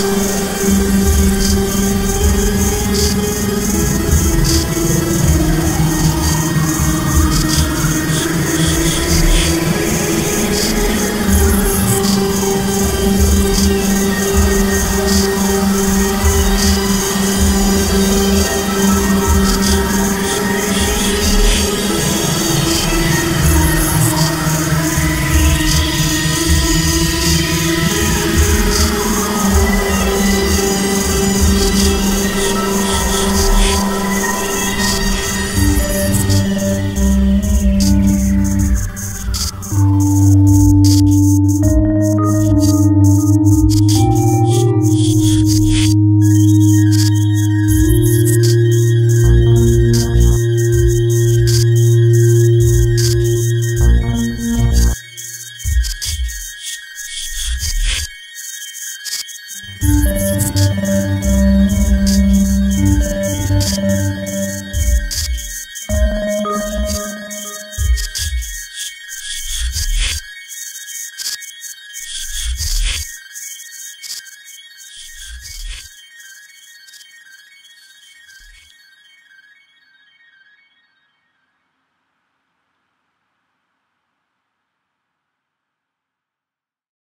Música